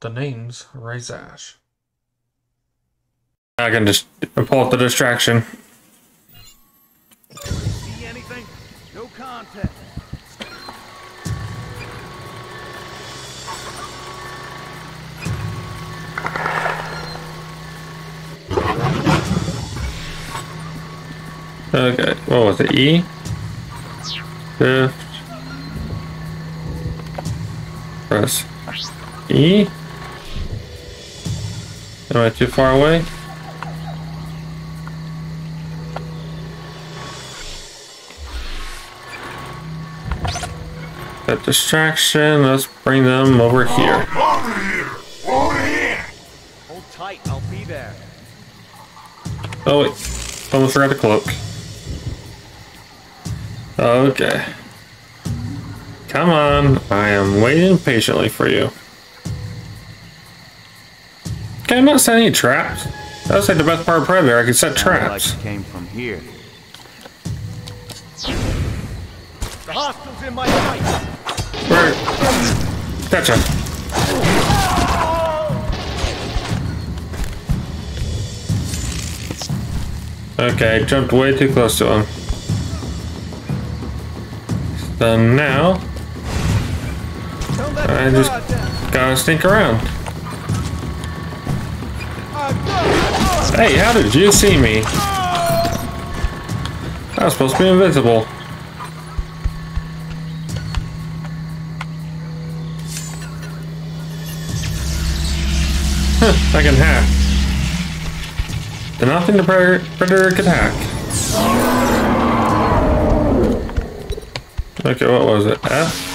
The name's Ray Xash. I can just pull up the distraction. See anything? No contact. Okay, what was it? E? Shift. Press E. Am I too far away? That distraction, let's bring them over here. Over here! Over here! Hold tight. I'll be there. Oh wait, almost forgot the cloak. Okay. Come on, I am waiting patiently for you. Can I'm not set any traps? That was like the best part of Predator, I could set traps. Like it came from here. The hostiles in my sight. Where? Gotcha. Okay, I jumped way too close to him. So now, I just- gotta sneak around. Hey, how did you see me? I was supposed to be invisible. Huh, I can hack. And nothing the predator, could hack. Okay, what was it? F?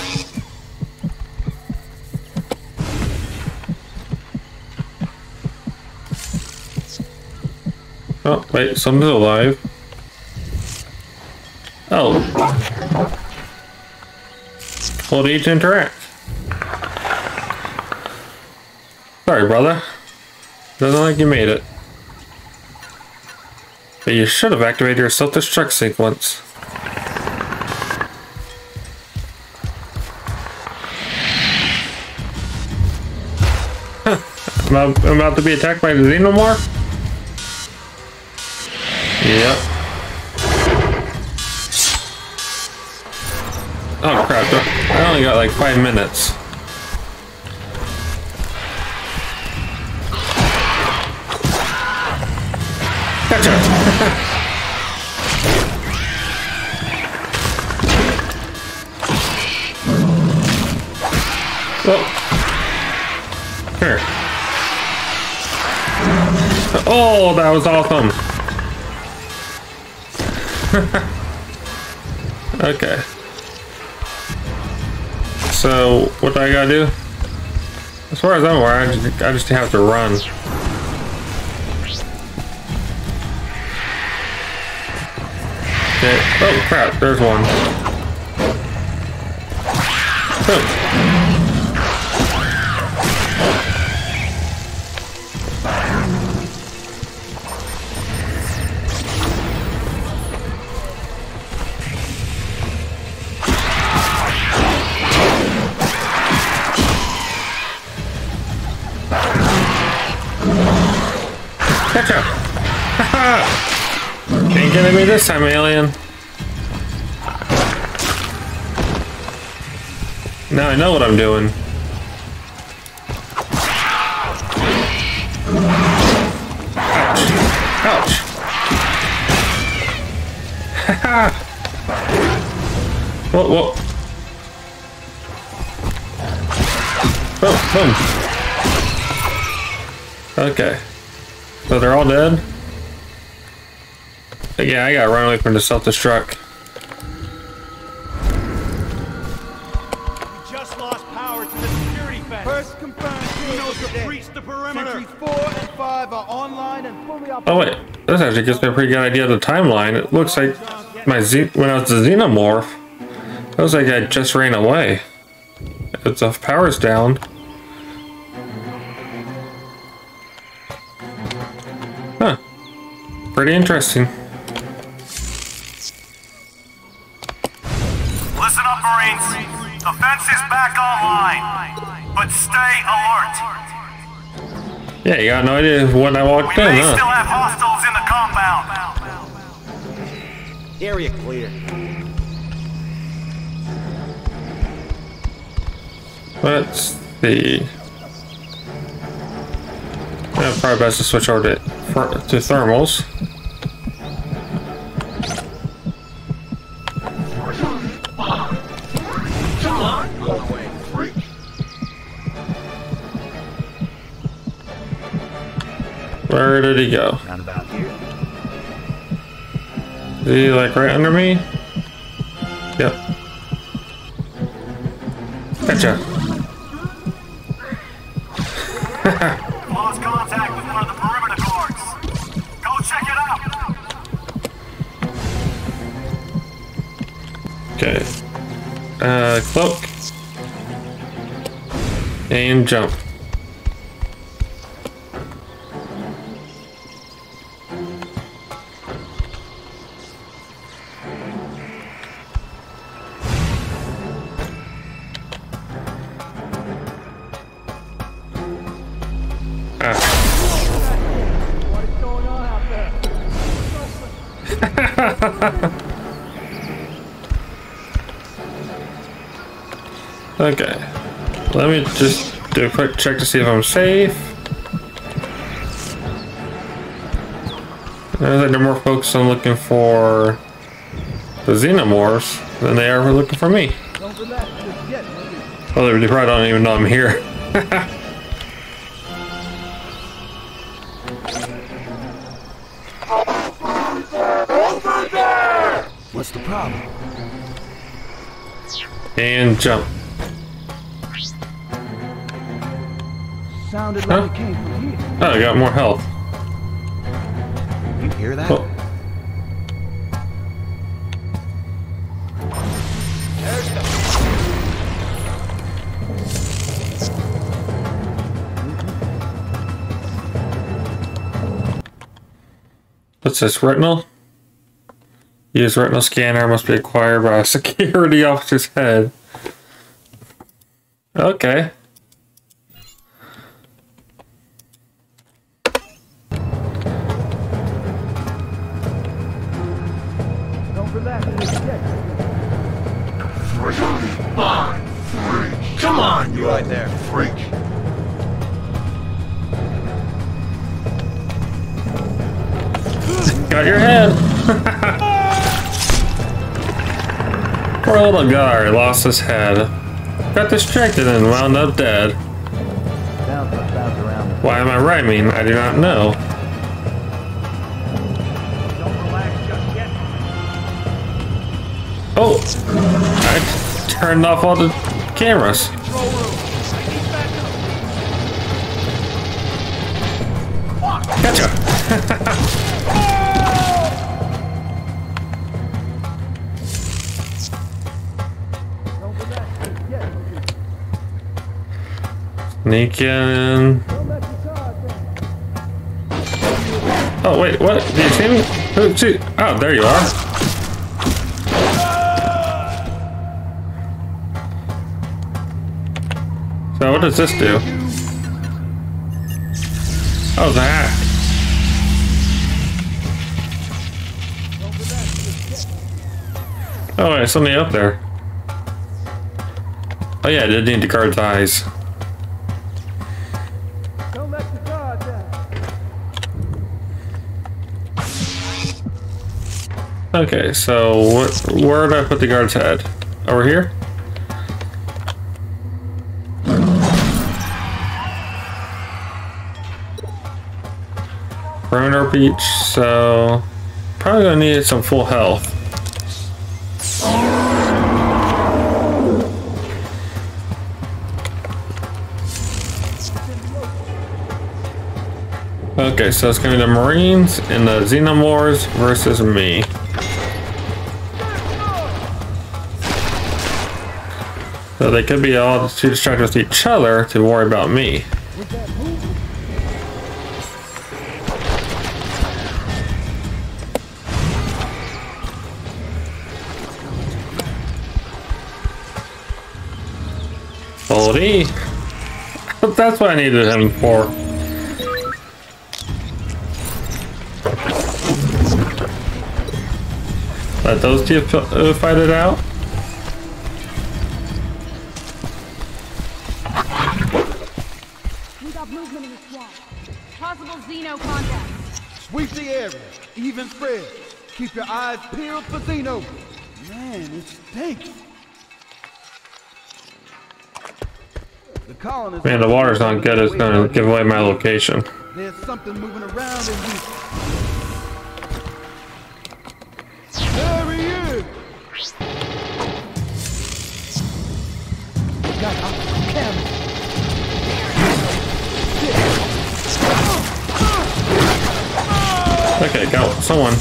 Oh, wait, something's alive. Oh. Hold E to interact. Sorry, brother. Doesn't like you made it. But you should have activated your self-destruct sequence. I'm about, to be attacked by the Xenomorph? Yep. Oh crap, I only got like five minutes. Gotcha! oh. Here. Oh, that was awesome. okay. So, what do I gotta do? As far as I'm aware, I just, I just have to run. Okay. Oh crap, there's one. Oh. This time, alien. Now I know what I'm doing. Ouch! Ouch! Haha! whoa, whoa! Boom, boom. Okay. So they're all dead? But yeah, I gotta run away from the self-destruct. Just lost power to the security fence. First confirmed. Knows to breach the perimeter. Sentries four and five are online and fully operational. Oh wait, this actually gives me a pretty good idea of the timeline. It looks like my Z when I was the xenomorph, it looks like I just ran away. If the power's down. Huh. Pretty interesting. The fence is back online, but stay alert. Yeah, you got no idea when I walked We in, may still have hostiles in the compound. Area clear. Let's see. Yeah, probably best to switch over to, to thermals. Where did he go? Round about here. Is he like right under me? Yep. Gotcha. Lost contact with one of the perimeter guards. Go check it out. Okay. Uh, cloak. And jump. Ah. Okay. Let me just do a quick check to see if I'm safe. There's like they're more focused on looking for the xenomorphs than they are for looking for me. Oh, they they probably don't even know I'm here. What's the problem? and jump. Sounded Huh? like it came from here. Oh, I got more health. You hear that? Oh, what's this? Retinal? Use retinal scanner must be acquired by a security officer's head. Okay. Don't relax just. Come on, you Right there. freak. Got your head. Poor little guy lost his head. Got distracted and wound up dead. Why am I rhyming? I do not know. Oh! I turned off all the cameras. Gotcha! Sneak in. Guard. Oh, wait, what? Did you see me? See? Oh, there you are. So, what does this do? Oh, that. Oh, wait, something up there. Oh, yeah, I did need the guard's eyes. Okay, so what? Where did I put the guard's head? Over here? Perimeter beach, so probably gonna need some full health. Okay, so it's gonna be the Marines and the Xenomorphs versus me. So they could be all too distracted with each other to worry about me. Holy. That's what I needed him for. Let those two uh, fight it out. Possible Xeno contact. Sweep the area. Even spread. Keep your eyes peeled for Xeno. Man, it stinks. The colonists... Man, the water's not good. It's gonna give away my location. There's something moving around in here. Okay, go. Someone.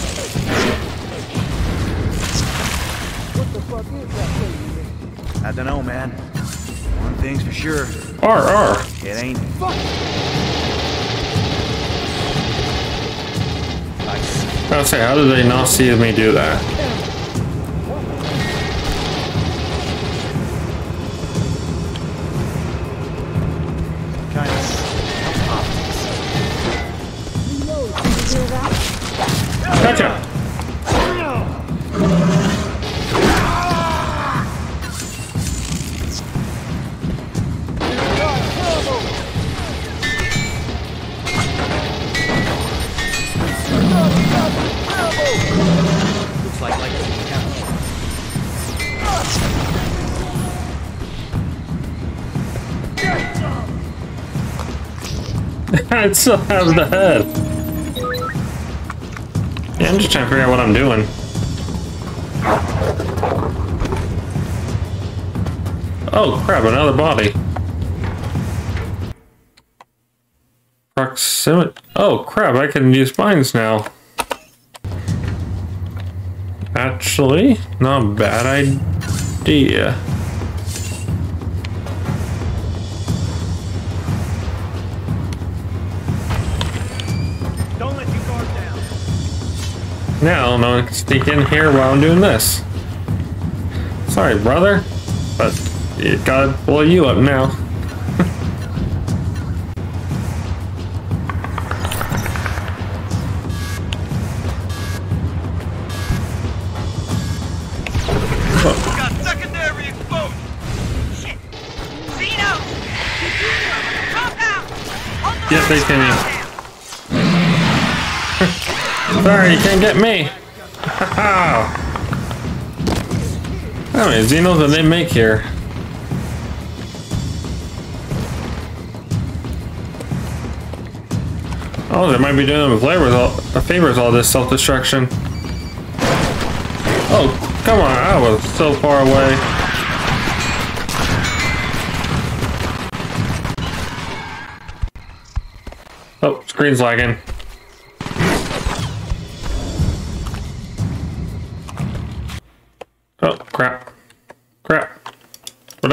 I don't know, man. One thing's for sure, R R. it ain't. I was say, how did they not see me do that? I still have the head. Yeah, I'm just trying to figure out what I'm doing. Oh crap, another body. Proximity. Oh crap, I can use mines now. Actually, not a bad idea. Now, no one can sneak in here while I'm doing this. Sorry, brother, but it gotta blow you up now. Got secondary exposure. Shit! Xenos! Calm down! Hold the Yes, they can. Sorry, you can't get me. How many Xenos did they make here? Oh, they might be doing them with all, uh, favors all this self-destruction. Oh, come on, I was so far away. Oh, screen's lagging.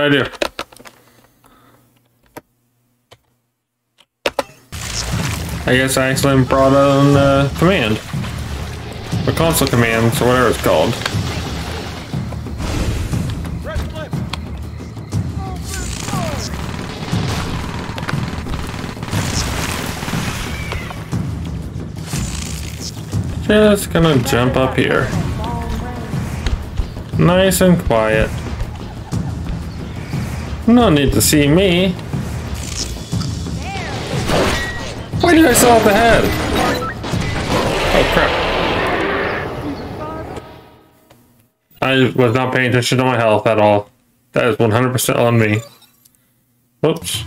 I? I guess I accidentally brought on uh, command. The console commands, or whatever it's called. Just gonna jump up here. Nice and quiet. No need to see me. Why did I have the head? Oh crap. I was not paying attention to my health at all. That is 100% on me. Whoops.